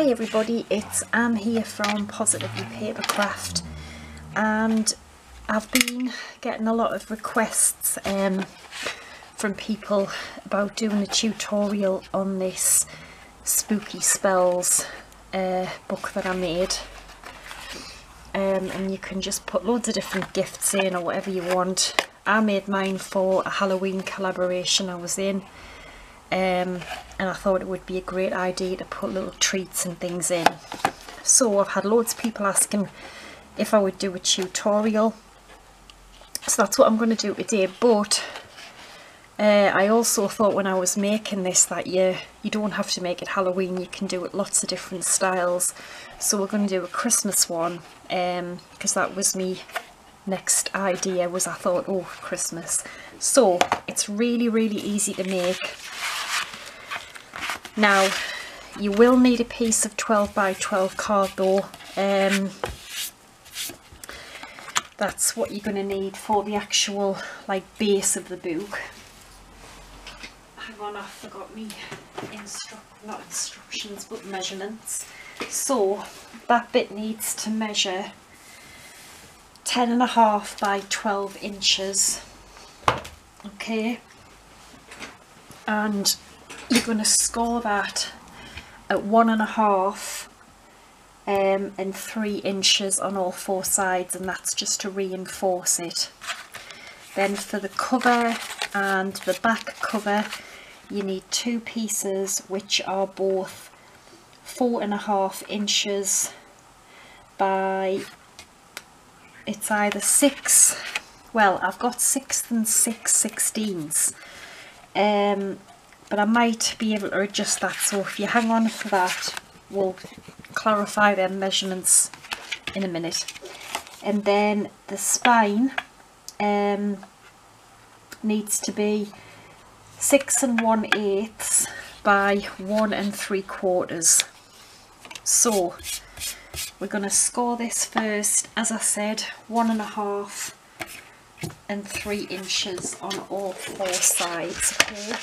Hi everybody, it's Ann here from Positively Papercraft. And I've been getting a lot of requests um, from people about doing a tutorial on this Spooky Spells uh, book that I made. Um, and you can just put loads of different gifts in or whatever you want. I made mine for a Halloween collaboration I was in um, and I thought it would be a great idea to put little treats and things in. So I've had loads of people asking if I would do a tutorial. So that's what I'm going to do today. But uh, I also thought when I was making this that you, you don't have to make it Halloween. You can do it lots of different styles. So we're going to do a Christmas one because um, that was me next idea was I thought, oh, Christmas. So it's really, really easy to make. Now, you will need a piece of 12 by 12 card though. Um, that's what you're going to need for the actual like base of the book. Hang on, I forgot me instru not instructions but measurements. So that bit needs to measure 10 and a half by 12 inches. Okay. And you're going to score that at one and a half um, and three inches on all four sides and that's just to reinforce it. Then for the cover and the back cover you need two pieces which are both four and a half inches by it's either six well I've got six and six sixteenths um, but I might be able to adjust that. So if you hang on for that we'll clarify their measurements in a minute. And then the spine um, needs to be six and one eighths by one and three quarters. So we're going to score this first as I said one and a half and three inches on all four sides okay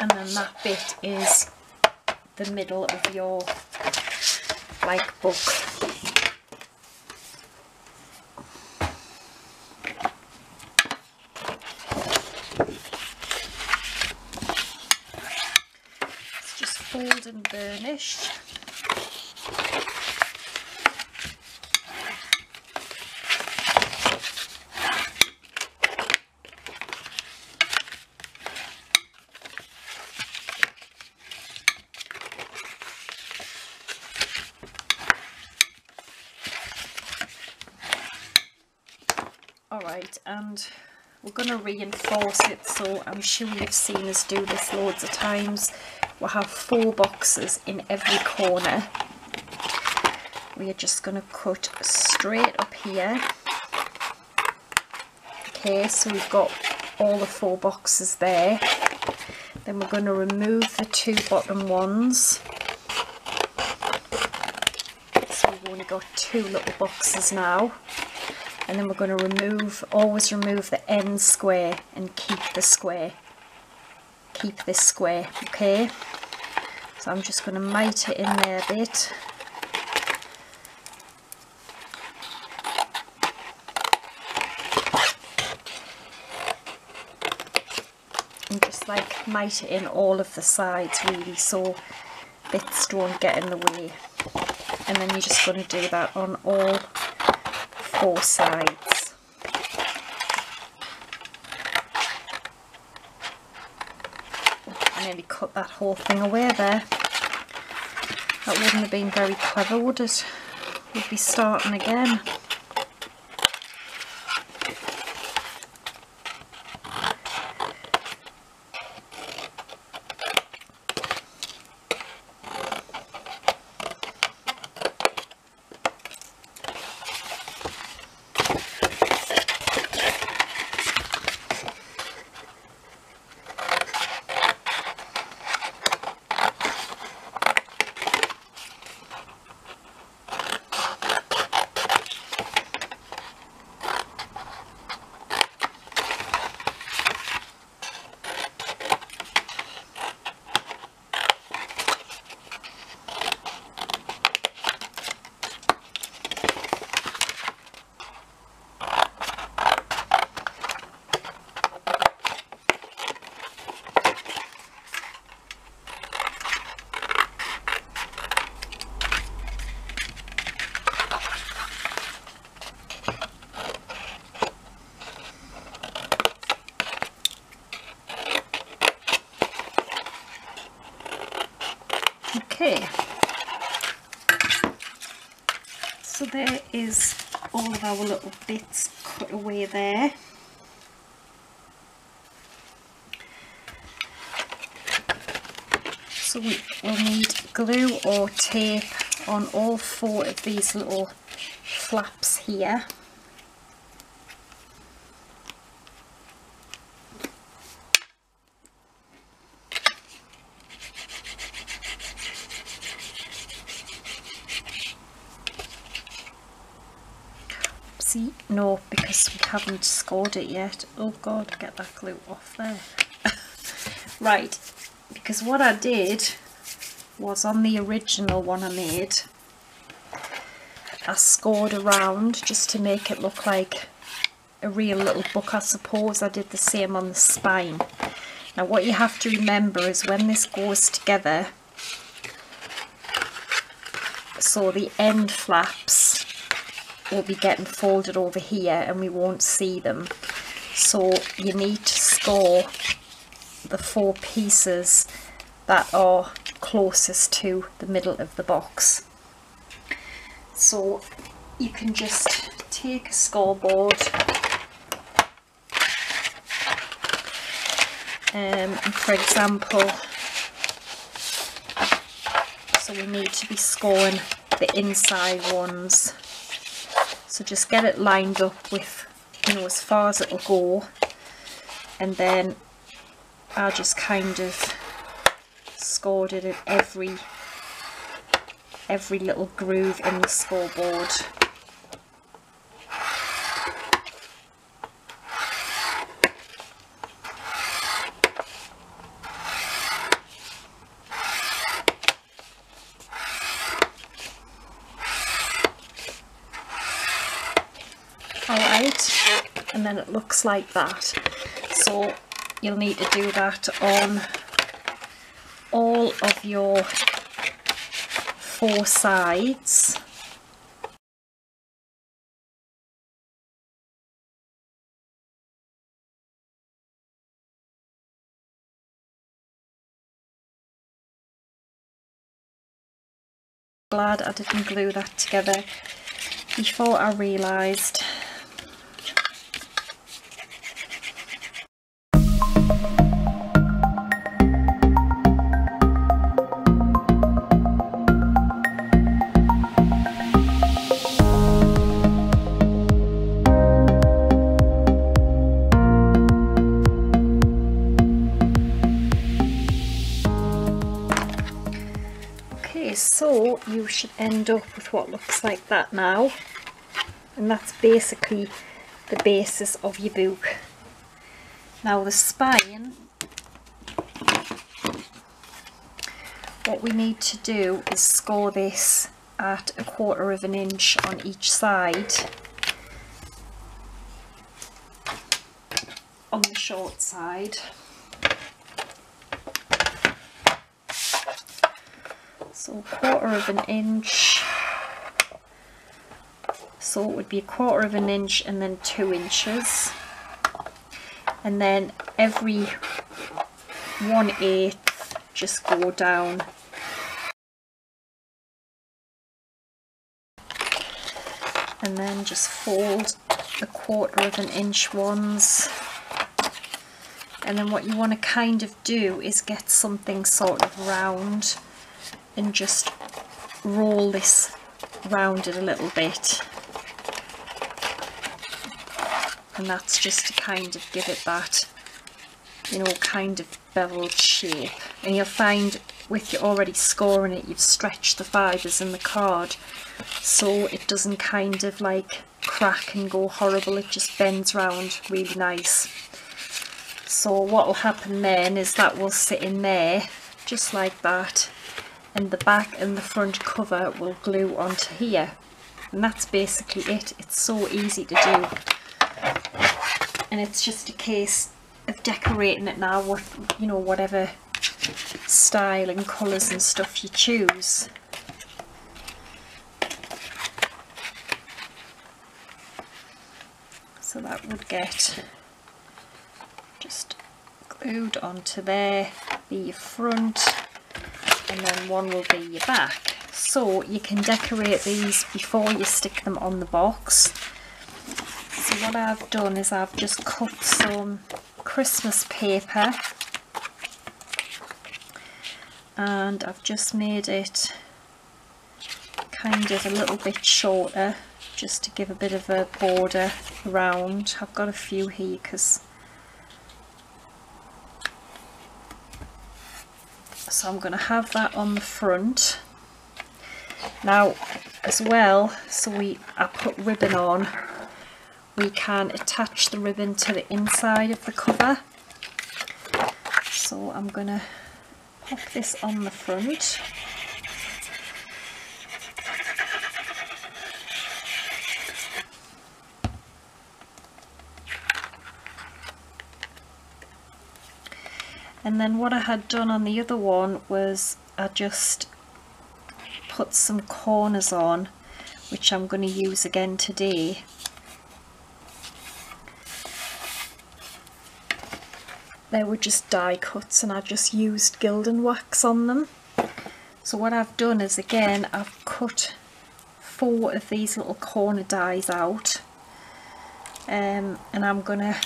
and then that bit is the middle of your like book. It's just folded and burnished Alright, and we're going to reinforce it, so I'm sure you've seen us do this loads of times. We'll have four boxes in every corner. We are just going to cut straight up here. Okay, so we've got all the four boxes there. Then we're going to remove the two bottom ones. So we've only got two little boxes now and then we're going to remove, always remove the end square and keep the square. Keep this square, okay? So I'm just going to mite it in there a bit. And just like mite it in all of the sides really so bits don't get in the way. And then you're just going to do that on all four sides. I nearly cut that whole thing away there. That wouldn't have been very clever, would it? We'd be starting again. Okay. So there is all of our little bits cut away there. So we will need glue or tape on all four of these little flaps here. See, no, because we haven't scored it yet. Oh God, get that glue off there. right, because what I did was on the original one I made I scored around just to make it look like a real little book I suppose I did the same on the spine now what you have to remember is when this goes together so the end flaps will be getting folded over here and we won't see them so you need to score the four pieces that are closest to the middle of the box. So you can just take a scoreboard um, for example so we need to be scoring the inside ones so just get it lined up with you know as far as it'll go and then I'll just kind of scored it in every every little groove in the scoreboard. And then it looks like that. So you'll need to do that on all of your four sides glad I didn't glue that together before I realised end up with what looks like that now. And that's basically the basis of your book. Now the spine. What we need to do is score this at a quarter of an inch on each side. On the short side so a quarter of an inch. So it would be a quarter of an inch and then two inches. And then every one eighth just go down. And then just fold the quarter of an inch ones. And then what you want to kind of do is get something sort of round and just roll this round it a little bit. And that's just to kind of give it that you know kind of beveled shape. And you'll find with you already scoring it you've stretched the fibres in the card. So it doesn't kind of like crack and go horrible. It just bends round really nice. So what will happen then is that will sit in there just like that and the back and the front cover will glue onto here. And that's basically it. It's so easy to do. And it's just a case of decorating it now with you know whatever style and colours and stuff you choose. So that would get just glued onto there your front and then one will be your back. So you can decorate these before you stick them on the box. So what I've done is I've just cut some Christmas paper and I've just made it kind of a little bit shorter just to give a bit of a border around. I've got a few here because so I'm going to have that on the front. Now as well so we I put ribbon on we can attach the ribbon to the inside of the cover. So I'm going to pop this on the front and then what I had done on the other one was I just put some corners on which I'm going to use again today. They were just die cuts and I just used gilding wax on them. So what I've done is again I've cut four of these little corner dies out. Um, and I'm gonna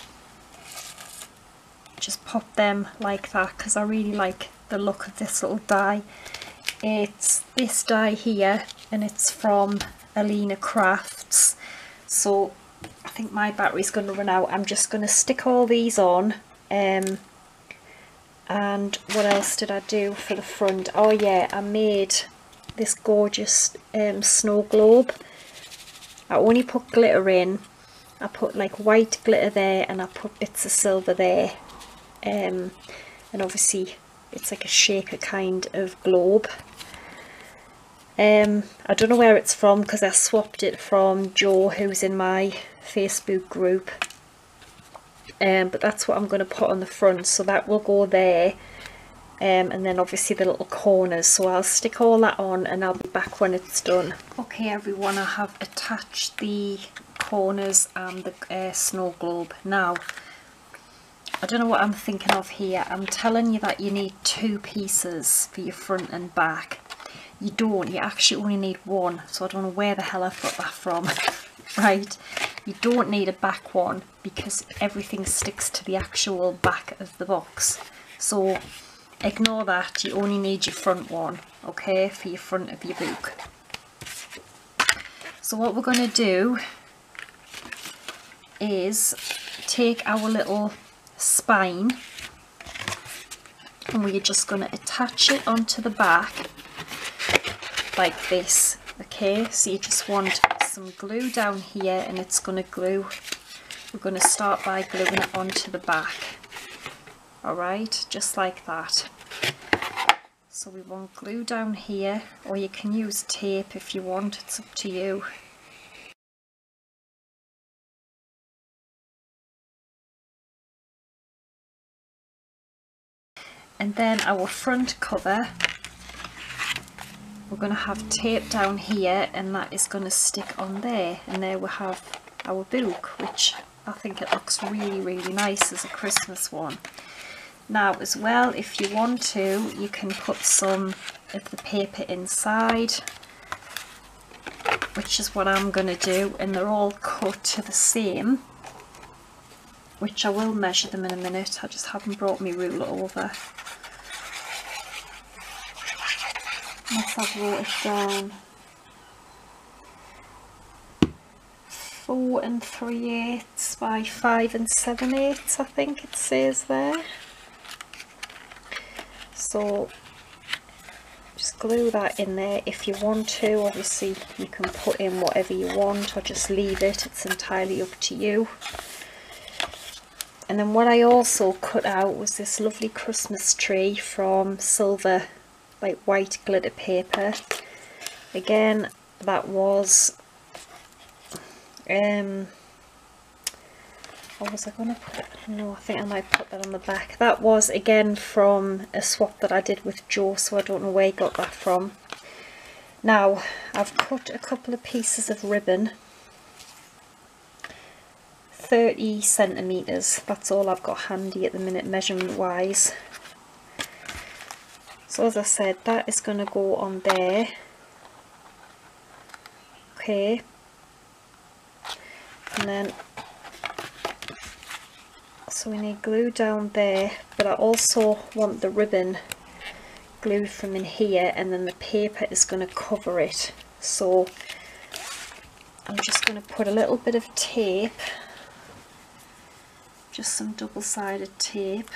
pop them like that because I really like the look of this little die. It's this die here and it's from Alina Crafts. So I think my battery's going to run out. I'm just going to stick all these on. Um, and what else did I do for the front? Oh yeah, I made this gorgeous um, snow globe. I only put glitter in. I put like white glitter there and I put bits of silver there um, and obviously it's like a shaker kind of globe. Um, I don't know where it's from because I swapped it from Joe who's in my Facebook group. Um, but that's what I'm going to put on the front so that will go there. Um, and then obviously the little corners so I'll stick all that on and I'll be back when it's done. Okay everyone I have attached the corners and the uh, snow globe. Now I don't know what I'm thinking of here. I'm telling you that you need two pieces for your front and back. You don't, you actually only need one. So I don't know where the hell I've got that from. right, you don't need a back one because everything sticks to the actual back of the box. So ignore that, you only need your front one, okay, for your front of your book. So what we're going to do is take our little spine. And we're just going to attach it onto the back like this okay? So you just want some glue down here and it's going to glue we're going to start by gluing it onto the back alright just like that. So we want glue down here or you can use tape if you want it's up to you and then our front cover we're going to have tape down here and that is going to stick on there. And there we have our book which I think it looks really really nice as a Christmas one. Now as well if you want to you can put some of the paper inside which is what I'm going to do and they're all cut to the same which I will measure them in a minute. I just haven't brought my ruler over Wrote it down. Four and three eighths by five and seven eighths, I think it says there. So just glue that in there if you want to. Obviously, you can put in whatever you want or just leave it. It's entirely up to you. And then what I also cut out was this lovely Christmas tree from Silver like white glitter paper. Again that was um what was I going to put? No I think I might put that on the back. That was again from a swap that I did with Joe so I don't know where he got that from. Now I've cut a couple of pieces of ribbon. 30 centimeters. That's all I've got handy at the minute measurement wise so as I said that is going to go on there. Okay. And then so we need glue down there but I also want the ribbon glued from in here and then the paper is going to cover it. So I'm just going to put a little bit of tape just some double-sided tape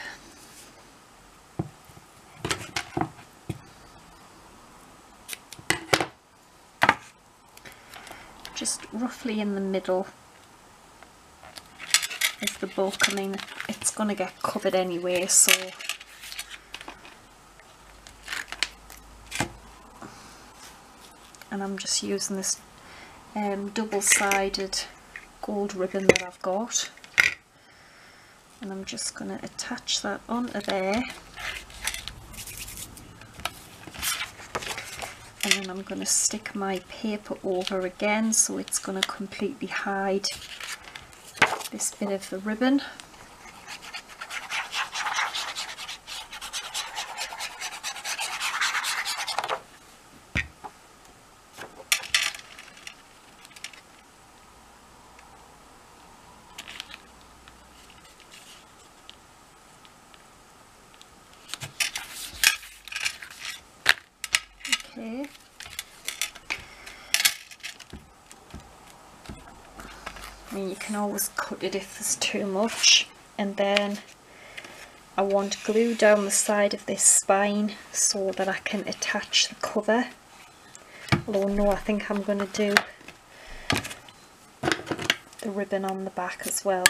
just roughly in the middle of the book. I mean, it's going to get covered anyway, so. And I'm just using this um, double-sided gold ribbon that I've got. And I'm just going to attach that onto there and then I'm going to stick my paper over again so it's going to completely hide this bit of the ribbon okay I mean you can always cut it if there's too much. And then I want glue down the side of this spine so that I can attach the cover. Although no I think I'm going to do the ribbon on the back as well.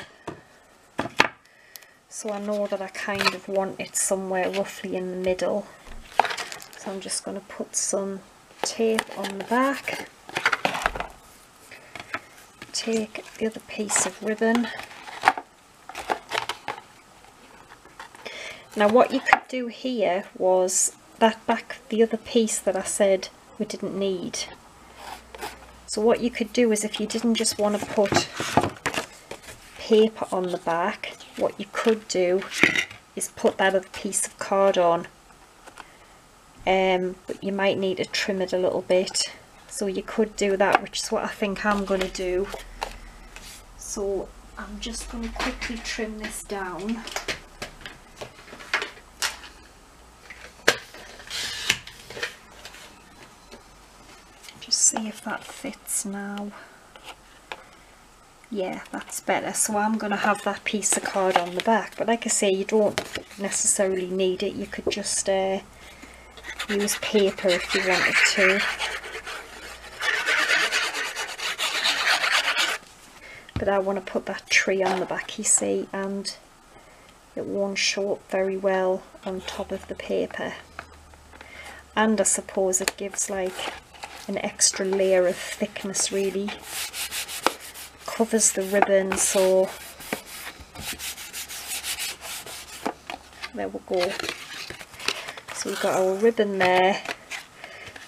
So I know that I kind of want it somewhere roughly in the middle. So I'm just going to put some tape on the back take the other piece of ribbon. Now what you could do here was that back the other piece that I said we didn't need. So what you could do is if you didn't just want to put paper on the back what you could do is put that other piece of card on. Um, but you might need to trim it a little bit. So you could do that which is what I think I'm going to do so I'm just going to quickly trim this down. Just see if that fits now. Yeah that's better. So I'm going to have that piece of card on the back but like I say you don't necessarily need it. You could just uh, use paper if you wanted to. But I want to put that tree on the back you see and it won't show up very well on top of the paper. And I suppose it gives like an extra layer of thickness really. Covers the ribbon so there we go. So we've got our ribbon there.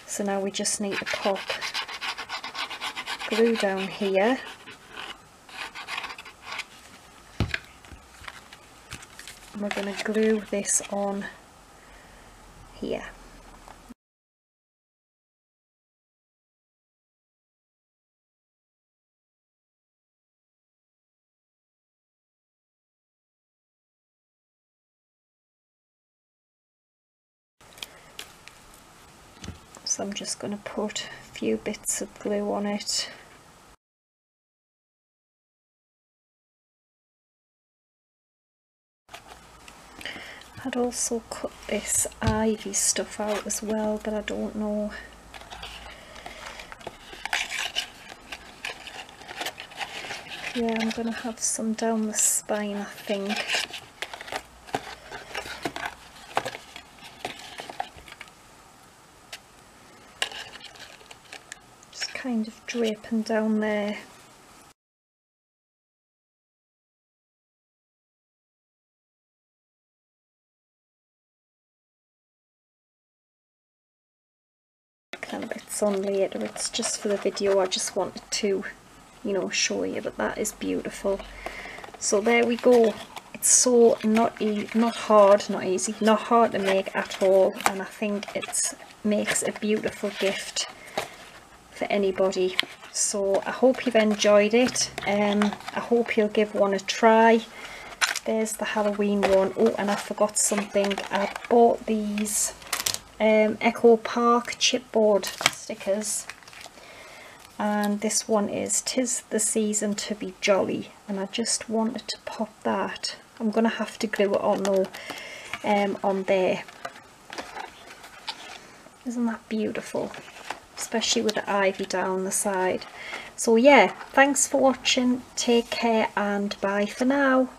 So now we just need to pop glue down here. And we're going to glue this on here. so I'm just going to put a few bits of glue on it I'd also cut this ivy stuff out as well but I don't know yeah I'm to have some down the spine I think just kind of draping down there. On later, it's just for the video, I just wanted to, you know, show you, but that is beautiful. So there we go, it's so not e not hard not easy not hard to make at all and I think it makes a beautiful gift for anybody. So I hope you've enjoyed it. Um, I hope you'll give one a try. There's the Halloween one. Oh, and I forgot something. I bought these um, Echo Park chipboard stickers. And this one is tis the season to be jolly. And I just wanted to pop that. I'm gonna have to glue it on though um, on there. Isn't that beautiful? Especially with the ivy down the side. So yeah thanks for watching. Take care and bye for now